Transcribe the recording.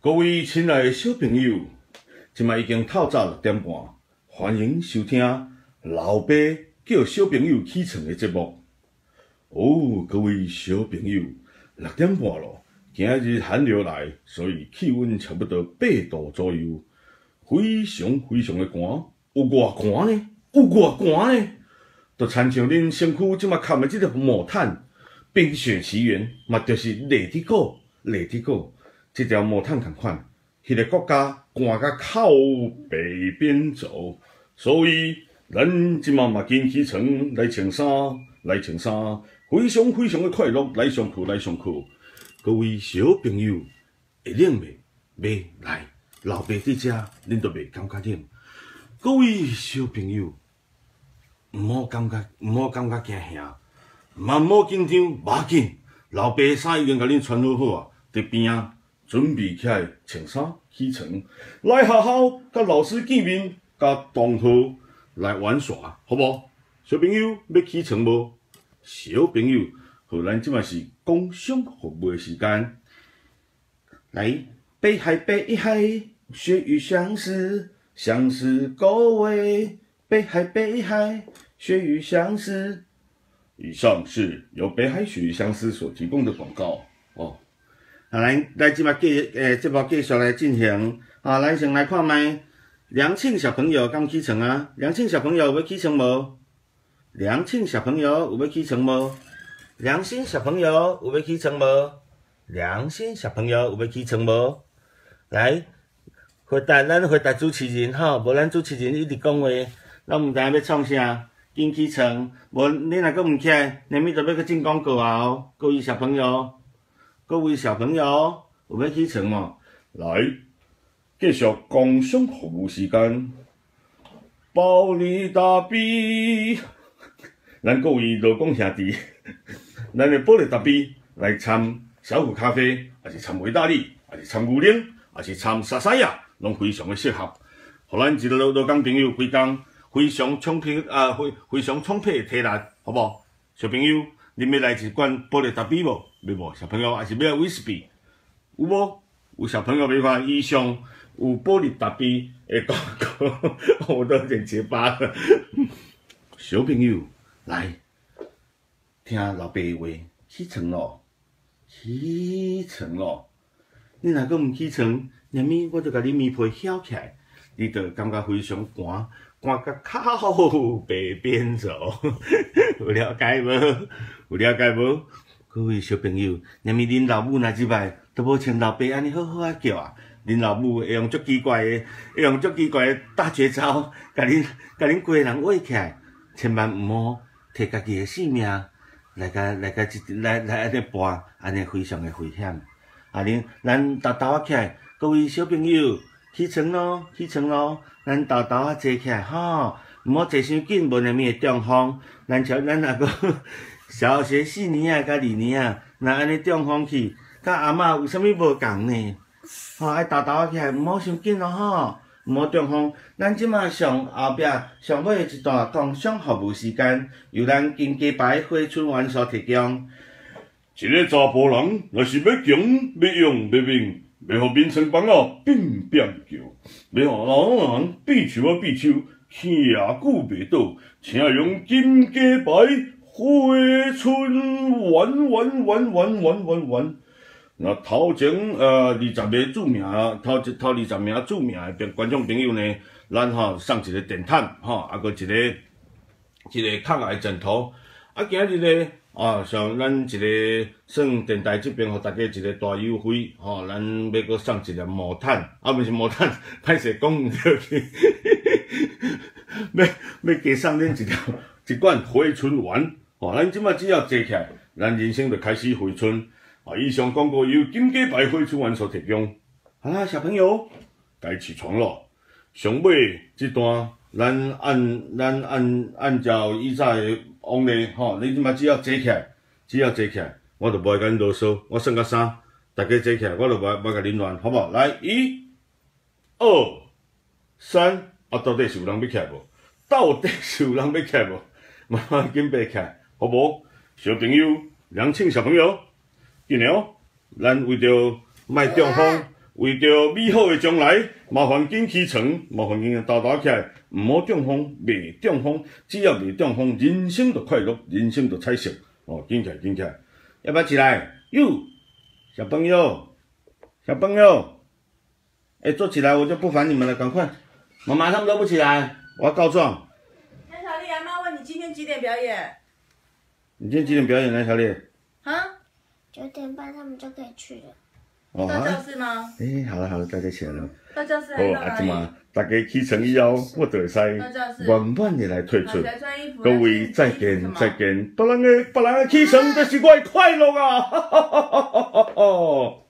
各位亲爱的小朋友，即卖已经透早六点半，欢迎收听老爸叫小朋友起床的节目。哦，各位小朋友，六点半咯，今日寒流来，所以气温差不多八度左右，非常非常的寒，有偌寒呢？有偌寒呢？就亲像恁身躯即卖盖的即个毛毯，《冰雪奇缘》嘛，就是热铁股，热铁股。即条毛毯同款，迄个国家寒甲靠北边走，所以咱即马嘛紧起床来穿衫，来穿衫，非常非常的快乐来上课来上课。各位小朋友会冷未？未来，老爸伫遮，恁都袂感觉冷。各位小朋友，毋好感觉，毋好感觉惊吓，嘛毋好紧张，无要紧。老爸衫已经甲恁穿好好啊，伫边啊。准备起来穿衫起床，来学校甲老师见面，甲同学来玩耍，好无？小朋友要起床无？小朋友，和，咱即摆是工商服务的时间。来，北海北海，雪雨相思，相思各位。北海北海，雪雨相思。以上是由北海雪雨相思所提供的广告哦。啊，来来，即摆继诶，节目继续来进行。啊，咱先来看麦，梁庆小朋友刚起床啊？梁庆小朋友有要起床无？梁庆小朋友有要起床无？良心小朋友有要起床无？良心小朋友有要起床无？来回答，咱回答主持人吼，无咱主持人一直讲话，咱毋知影要创啥，紧起床，无你若阁毋起来，连咪就要去进广告啊！哦，各位小朋友。各位小朋友，有要起床吗？来，继续工商服务时间。保利达比，咱各位劳工兄弟，咱的保利达比来参小虎咖啡，还是参维大利，还是参牛奶，还是参沙沙亚，拢非常的适合。互咱一个劳劳工朋友，非常非常充沛啊，非非常充沛的体力，好无？小朋友，你要来一罐保利达比无？要无小朋友还是要威士忌？有无？有小朋友要看以上有玻璃达比的广告，我都有点结巴了。小朋友来听老爸话，起床咯，起床咯！你若阁毋起床，连咪我就甲你棉被掀起来，你就感觉非常寒，寒甲靠北边走。有了解无？有了解无？各位小朋友，连咪恁老母若即摆都无像老爸安尼好好啊叫啊！恁老母会用足奇怪的，会用足奇怪的大绝招，甲恁甲恁规个人喂起来，千万毋好摕家己的性命来甲来甲一来来安尼搏，安尼非常的危险。啊，恁咱豆豆啊起来，各位小朋友起床咯，起床咯，咱豆豆啊坐起来吼，毋好坐伤紧，无然咪会中风。咱像咱那个。小学四年啊，甲二年啊，若安尼中风去，甲阿嬷有啥物无共呢？吼，爱豆豆啊起来，毋好伤紧咯吼，毋好中风。咱即马上后壁上尾一段工商服务时间，由咱金鸡牌花春园所提供。一个查甫人，若是要强、要勇、要命，要互面前帮啊变变叫，要互人人比手啊比手，听久袂倒，请用金鸡牌。回春玩玩玩玩玩玩玩，那头前呃二十个著名，头一头二十名著名的观众朋友呢，咱吼送一个电毯，吼，啊，搁一个一个抗癌枕头，啊，今日呢，啊，像咱一个算电台这边，互大家一个大优惠，吼，咱要搁送一个毛毯，啊，毋是毛毯，歹势讲毋对去，要要加送恁一条一罐回春丸。哦，咱即摆只要坐起来，咱人生就开始回春。啊，以上广告由金鸡牌回春丸所提供。好啦，小朋友该起床了。上尾这段，咱按咱按按照以前的往例，吼，你即摆只要坐起来，只要坐起来，我就无爱甲你啰嗦。我算到三，大家坐起来，我就无无甲恁乱，好无？来，一、二、三，啊，到底是有人要起来无？到底是有人要起来无？慢慢紧爬起来。好无？小朋友、两千小朋友，今哦，咱为着卖中风，为着美好的将来，麻烦紧起床，麻烦紧豆豆起来，毋好中风，未中风。只要未中风，人生就快乐，人生就彩色。哦，紧起来，紧起来，要不要起来？哟，小朋友，小朋友，哎，坐起来，我就不烦你们了，赶快。妈妈他们都不起来，我要告状。南小丽，阿妈问你今天几点表演？你今天几点表演呢，小丽？啊？九点半他们就可以去了。哦，到教室吗？哎，好了好了，大家起来了。到教室还是好，到哪里？阿姊嘛，大家起床以后，我就会使到教室。圆满的来退出。各位再见再。见，别人的别人的起床就是我的快乐啊！哈哈哈哈哈哈！